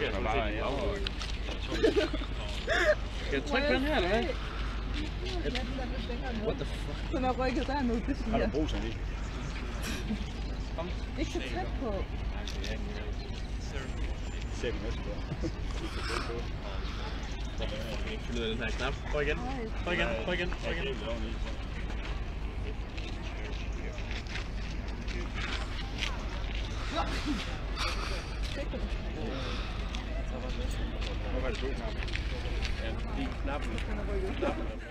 Kevin Báez aflag. It's like Manhattan, eh? What the fuck? Toen heb ik het aan moeten zien. Ga de boos aan, Ik zit gek op. Zeven mensen, bro. Ik naar knap. Plug in, plug in, plug in, plug in. Ja. Zeker. gesehen habe. Ähm, die knappen. Die knappen.